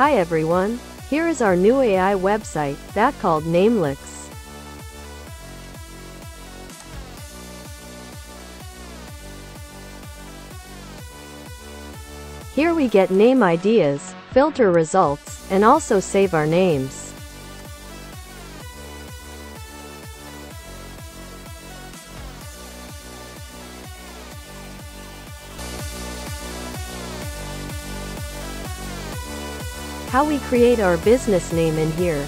Hi everyone. Here is our new AI website, that called Namelix. Here we get name ideas, filter results, and also save our names. How we create our business name in here.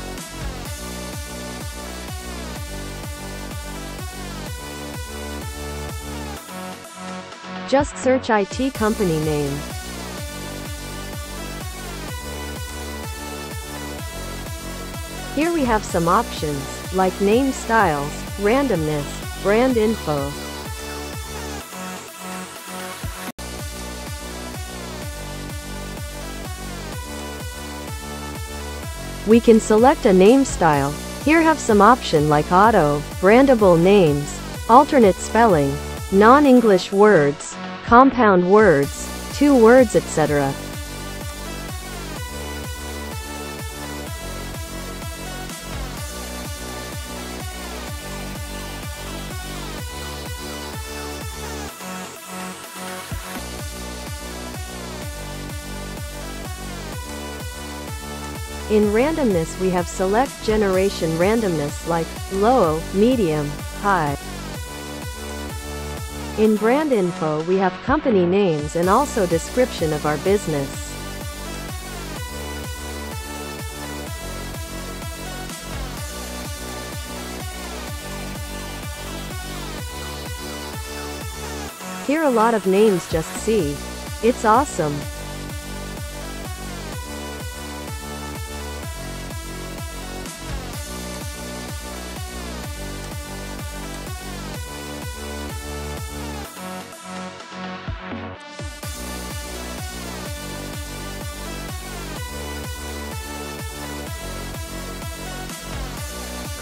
Just search IT company name. Here we have some options, like name styles, randomness, brand info. We can select a name style. Here have some option like auto, brandable names, alternate spelling, non-English words, compound words, two words etc. In randomness we have select generation randomness like low, medium, high. In brand info we have company names and also description of our business. Here a lot of names just see. It's awesome.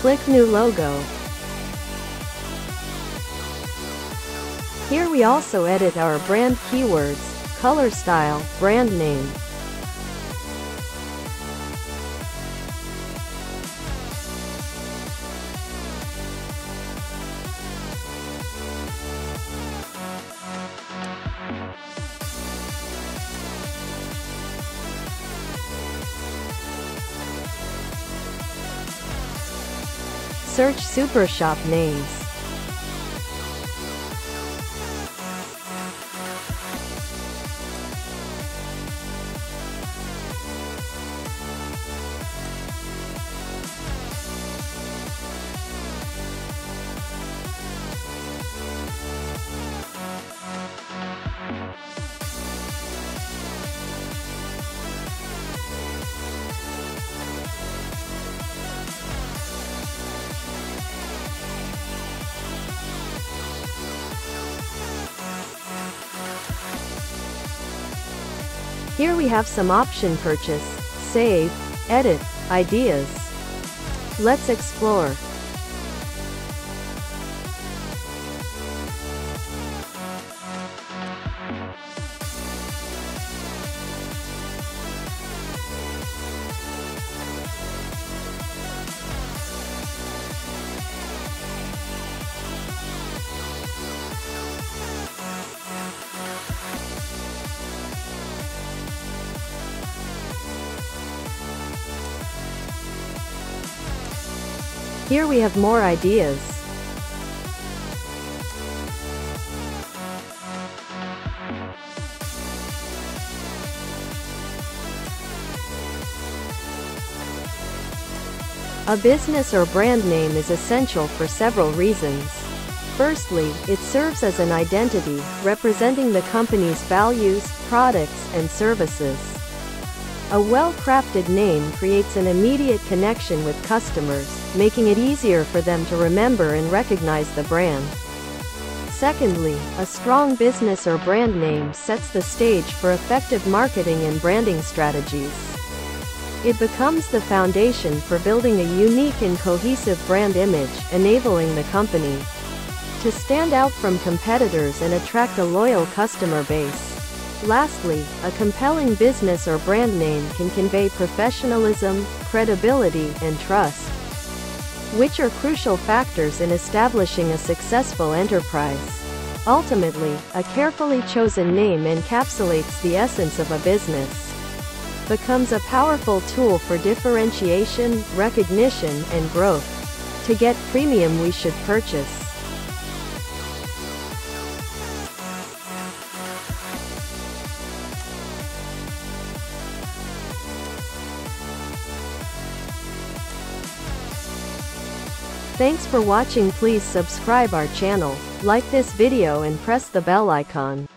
Click New Logo. Here we also edit our brand keywords, color style, brand name. Search Super Shop names. Here we have some option purchase, save, edit, ideas. Let's explore. Here we have more ideas. A business or brand name is essential for several reasons. Firstly, it serves as an identity, representing the company's values, products, and services. A well-crafted name creates an immediate connection with customers, making it easier for them to remember and recognize the brand. Secondly, a strong business or brand name sets the stage for effective marketing and branding strategies. It becomes the foundation for building a unique and cohesive brand image, enabling the company to stand out from competitors and attract a loyal customer base. Lastly, a compelling business or brand name can convey professionalism, credibility, and trust, which are crucial factors in establishing a successful enterprise. Ultimately, a carefully chosen name encapsulates the essence of a business, becomes a powerful tool for differentiation, recognition, and growth. To get premium we should purchase. Thanks for watching please subscribe our channel, like this video and press the bell icon.